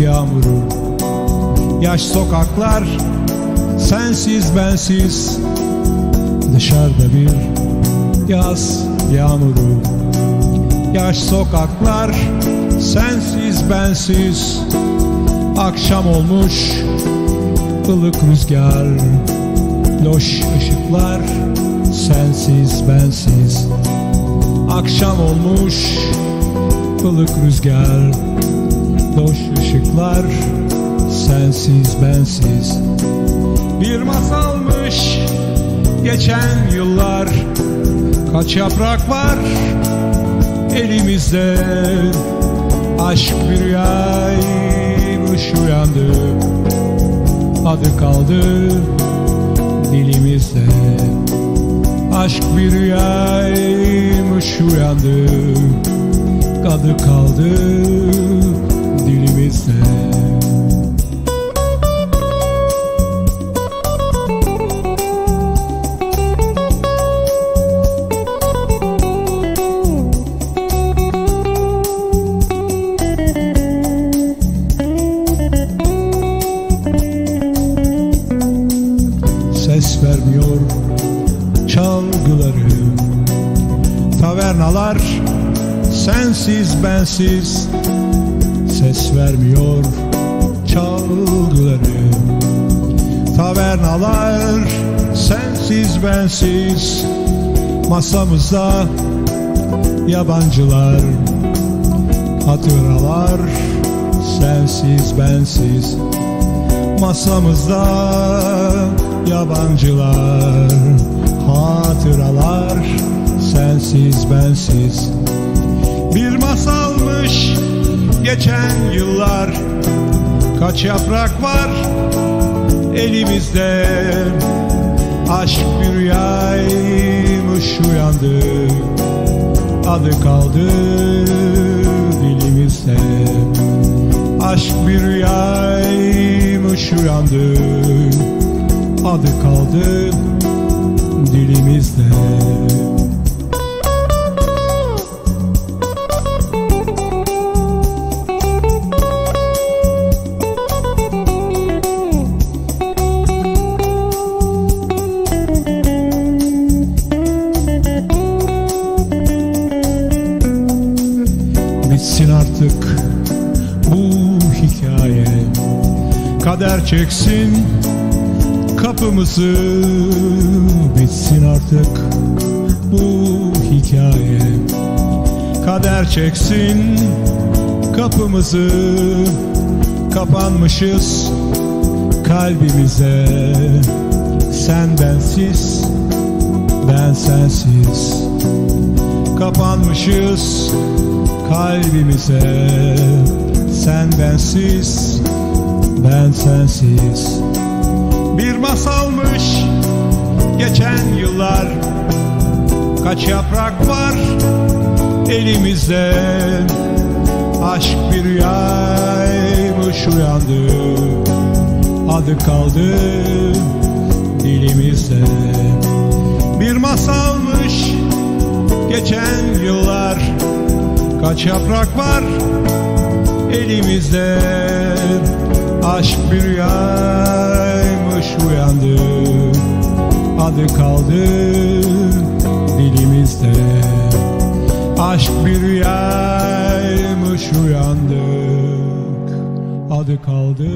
yağmuru. Yaş sokaklar sensiz bensiz. Dışarıda bir yaz yağmuru. Yaş sokaklar sensiz bensiz. Akşam olmuş ılık rüzgar Loş ışıklar sensiz bensiz. Akşam olmuş ılık rüzgar Loş ışıklar sensiz bensiz. Bir masalmış geçen yıllar. Kaç yaprak var elimizde? Aşk bir rüyaymış uyandı. Adı kaldı dilimizde. Aşk bir rüyaymış uyandı. Adı kaldı çalgıları. Tavernalar sensiz bensiz ses vermiyor çalgıları. Tavernalar sensiz bensiz Masamızda yabancılar. Hatıralar sensiz bensiz Masamızda yabancılar Hatıralar sensiz bensiz. Bir masalmış geçen yıllar. Kaç yaprak var elimizde? Aşk bir rüyaymış uyandı. Adı kaldı dilimizde. Aşk bir rüyaymış uyandı. Adı kaldı dilimizde Bitsin artık bu hikaye. Kader çeksin kapımızı Bitsin artık bu hikaye. Kader çeksin kapımızı. Kapanmışız kalbimize. Sen bensiz ben sensiz. Kapanmışız kalbimize. Sen bensiz ben sensiz. Bir masalmış geçen yıllar Kaç yaprak var elimizde? Aşk bir rüyaymış uyandı Adı kaldı dilimizde. Bir masalmış geçen yıllar Kaç yaprak var elimizde? Aşk bir rüyaymış uyandı Adı kaldı dilimizde. Aşk bir rüyaymış uyandık Adı kaldı